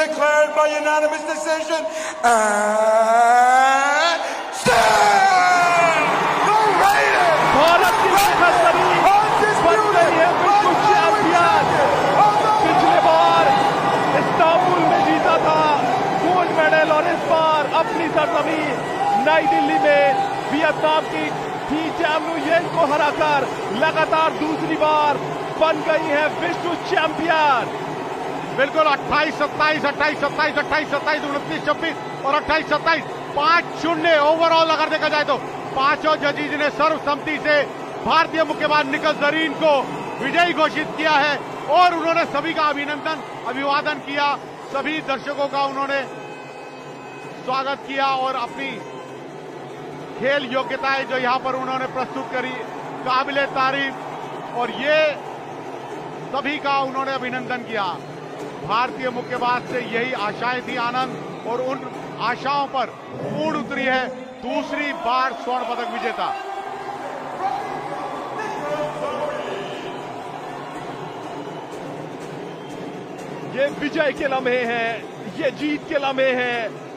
declared by unanimous decision. And stand! Reigning, Bharat की बन है चैंपियन पिछले बार इस्तांबुल में जीता था गोल्ड मेडल और इस बार अपनी सरजमीन नई दिल्ली में वियतनाम की थी चैमनू को हराकर लगातार दूसरी बार बन गई है विश्व चैंपियन बिल्कुल 28 27 28 27 28 27 उनतीस, छब्बीस और 28 27 पाँच शून्य ओवरऑल अगर देखा जाए तो। पाँचों जजीज ने सर्वसम्मति से भारतीय मुक्केबाज निकल जरीन को विजयी घोषित किया है और उन्होंने सभी का अभिनंदन, अभिवादन किया। सभी दर्शकों का उन्होंने स्वागत किया और अपनी खेल योग्यताएँ जो यहाँ पर उन्होंने प्रस्तुत करी काबिल तारीफ़ और ये सभी का उन्होंने अभिनंदन किया। भारतीय मुक्केबाज से यही आशाएँ थी आनंद, और उन आशाओं पर पूर्ण उतरी है दूसरी बार स्वर्ण पदक विजेता। ये विजय के लम्हे हैं, ये जीत के लम्हे हैं